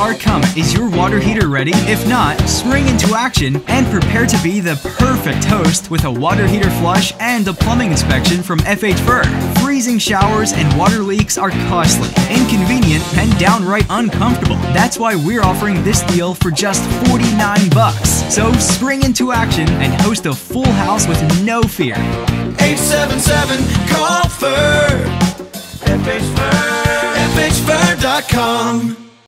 are coming. Is your water heater ready? If not, spring into action and prepare to be the perfect host with a water heater flush and a plumbing inspection from FH Furr. Freezing showers and water leaks are costly, inconvenient, and downright uncomfortable. That's why we're offering this deal for just 49 bucks. So spring into action and host a full house with no fear. 877 call FHFurr FHFurr FHFurr.com